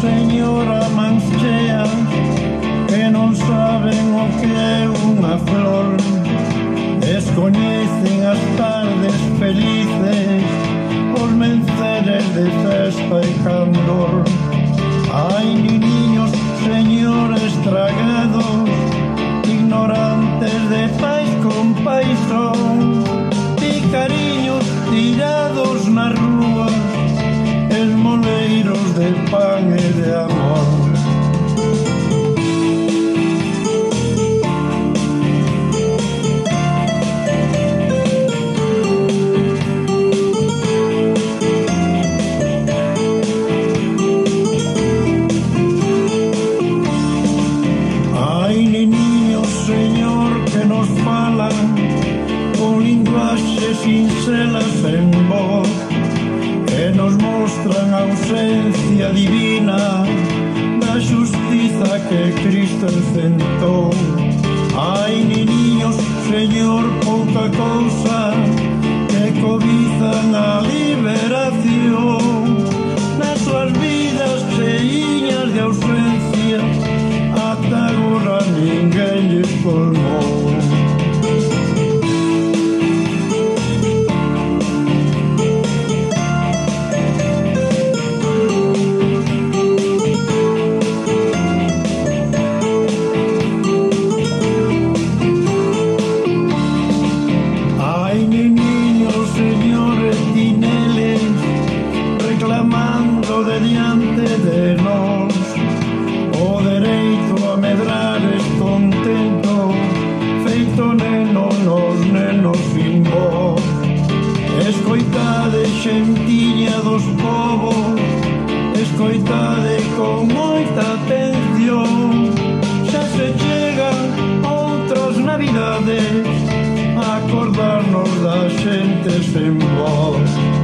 señora manchea que non saben o que é unha flor. Descoñecen as tardes felices os menceres de festa e candor. Hai niños, señores tragados ignorantes de pais con paisón ti cariños tirados na rúa esmoleiros de paz se nos falan con linguaxe sinxelas en voz e nos mostran a ausencia divina da xustiza que Cristo encentou Ai, niños, señor, pouca cousa que cobizan a liberación. escoitade con moita atención Xa se chegan outras navidades. Acordarnos da xente sen voz